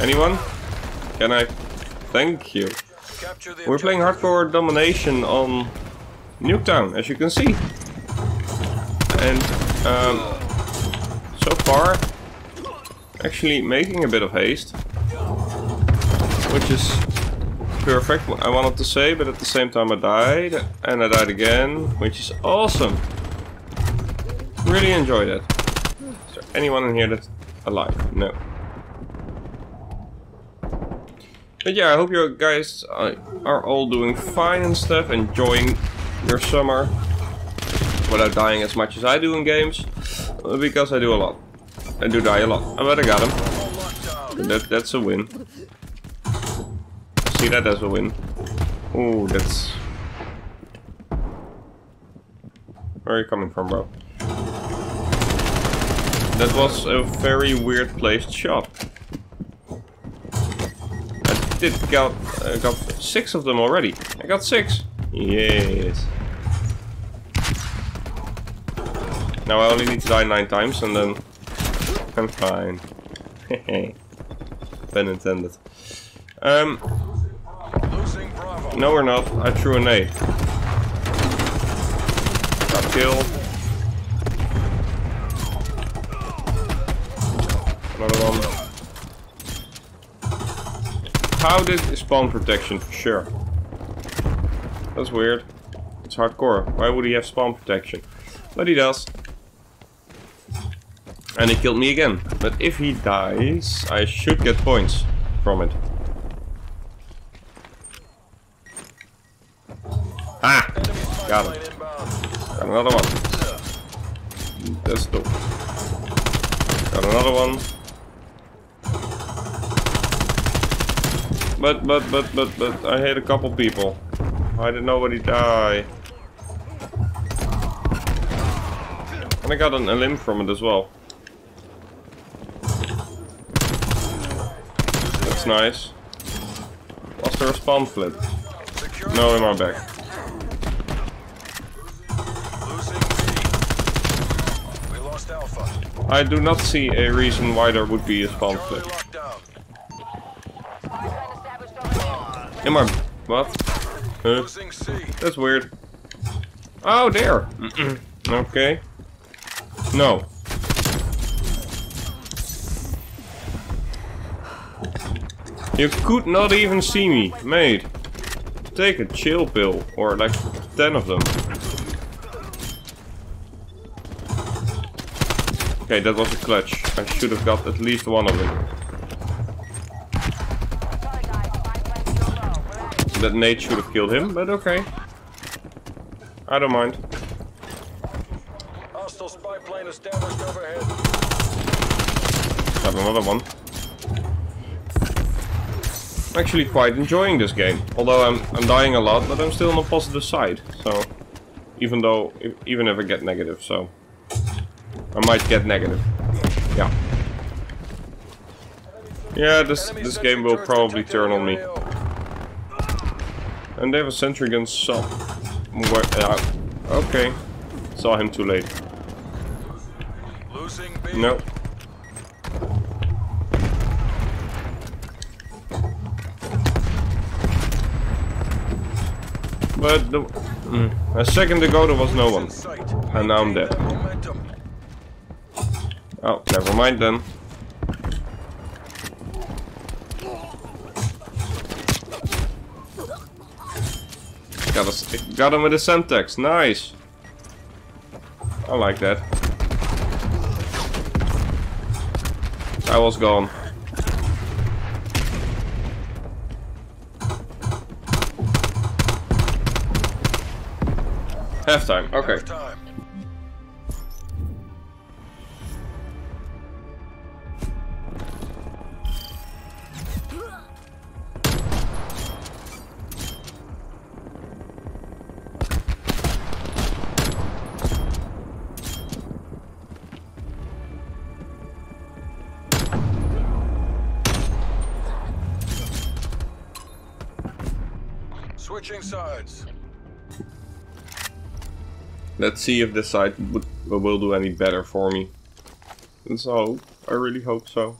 Anyone? Can I? Thank you. We're playing hardcore domination on Nuketown, as you can see. And um, so far, actually making a bit of haste. Which is perfect, I wanted to say, but at the same time I died. And I died again, which is awesome. Really enjoyed it. Is there anyone in here that's alive? No. But yeah, I hope you guys uh, are all doing fine and stuff, enjoying your summer without dying as much as I do in games, uh, because I do a lot. I do die a lot, but I got him. That, that's a win. See that as a win. Oh, that's... Where are you coming from, bro? That was a very weird placed shot did got uh, got six of them already. I got six. Yes. Now I only need to die nine times and then I'm fine. Pen intended. Um. No, we're not. I threw a nade. Got killed. Another one. How did spawn protection? For sure. That's weird. It's hardcore. Why would he have spawn protection? But he does. And he killed me again. But if he dies, I should get points from it. Ah! Got him. Got another one. That's dope. Got another one. But, but, but, but, but, I hit a couple people. Why did nobody die? And I got an, a limb from it as well. That's nice. Was there a spawn flip? No, in my back. I do not see a reason why there would be a spawn flip. Am I... What? Huh? That's weird. Oh, there! Mm -mm. Okay. No. You could not even see me, mate. Take a chill pill, or like 10 of them. Okay, that was a clutch. I should have got at least one of them. That nade should have killed him, but okay. I don't mind. Hostile spy plane established overhead. Got another one. I'm actually quite enjoying this game. Although I'm I'm dying a lot, but I'm still on the positive side. So even though if, even if I get negative, so I might get negative. Yeah. Yeah, this this game will probably turn on me. And they have a sentry gun. Uh, okay. Saw him too late. No. But the, mm, a second ago there was no one. And now I'm dead. Oh, never mind then. Got, got him with a Semtex. Nice. I like that. I was gone. Halftime. Okay. Half Switching sides. Let's see if this side would, will do any better for me. Let's hope. I really hope so.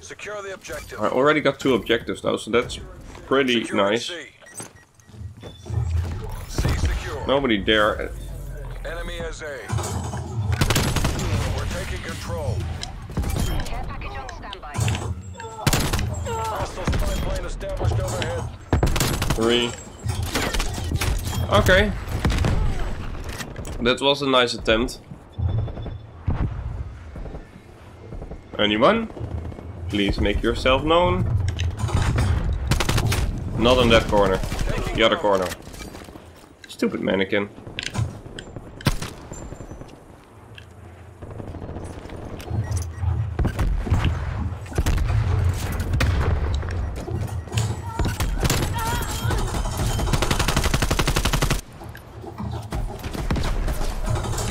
Secure the objective. I already got two objectives though, so that's pretty Secure nice. C. C. Nobody there. Enemy is A. We're taking control. Care package on standby. Hostile spy plane established overhead. Three. Okay. That was a nice attempt. Anyone? Please make yourself known. Not in that corner. The other corner. Stupid mannequin.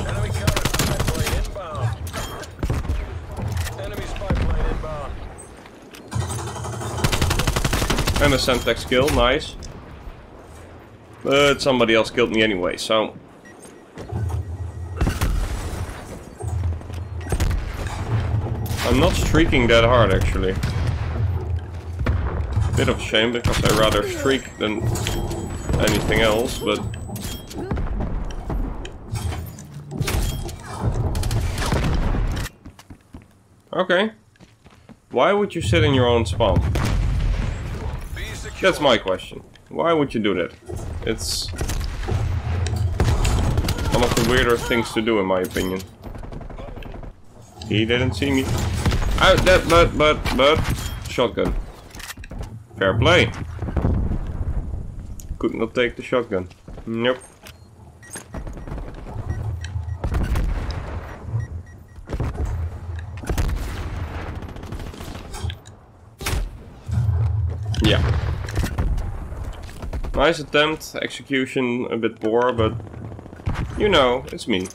Enemy counter spy plane inbound. Enemy spy plane inbound. And a Semtex kill, nice. But somebody else killed me anyway, so... I'm not streaking that hard actually. Bit of a shame because I rather streak than anything else, but... Okay. Why would you sit in your own spawn? That's my question. Why would you do that? It's one of the weirder things to do in my opinion. He didn't see me. Ah, that, but, but, but, shotgun. Fair play. Could not take the shotgun. Nope. Yeah. Nice attempt, execution a bit poor, but you know, it's me.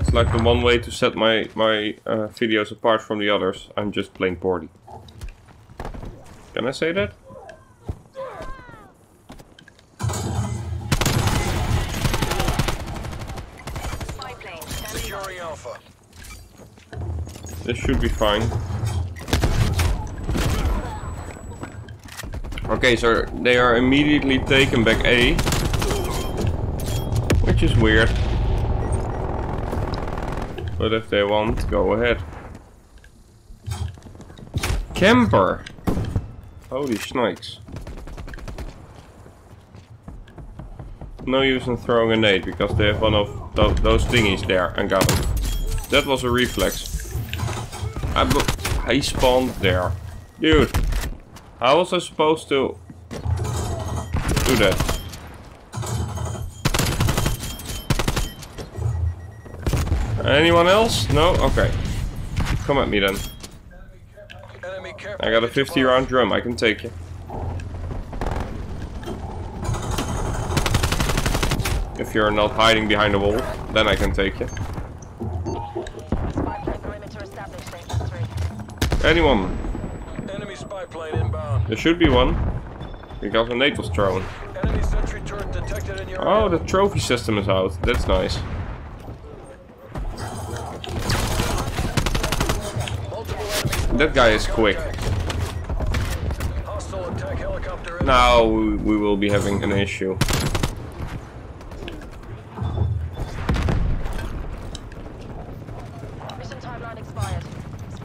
It's like the one way to set my, my uh, videos apart from the others. I'm just playing poorly. Can I say that? This should be fine. Okay, so they are immediately taken back A. Which is weird. But if they want, go ahead. Camper! Holy snakes. No use in throwing a nade because they have one of tho those thingies there and got him. That was a reflex. I he spawned there. Dude. How was I supposed to do that? Anyone else? No? Okay. Come at me then. I got a 50 round drum, I can take you. If you're not hiding behind a wall, then I can take you. Spy plane perimeter established. Sector 3. Anyone? Enemy spy plane inbound. There should be one. Because a nade was thrown. Enemy sentry turret detected in your Oh, the trophy system is out. That's nice. That guy is quick. Hostile attack helicopter in. Now we we will be having an issue. Mission timeline expired.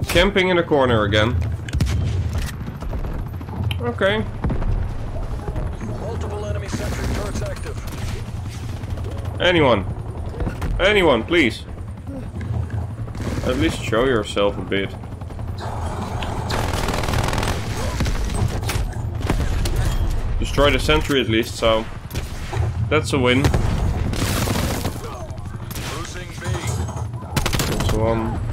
Camping in a corner again. Okay. Multiple enemy sentry turrets active. Anyone. Anyone, please. At least show yourself a bit. Destroy the sentry at least, so that's a win. That's one.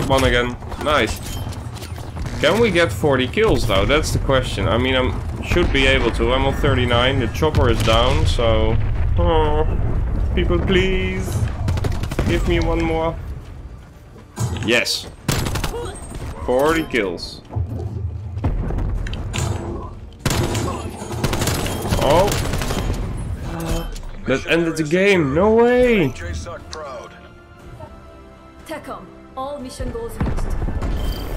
Got one again. Nice. Can we get 40 kills though? That's the question. I mean, I should be able to. I'm on 39. The chopper is down, so... Oh, people please. Give me one more. Yes. 40 kills. Oh. That ended the game. No way. JSOC. TECOM, all mission goals reached.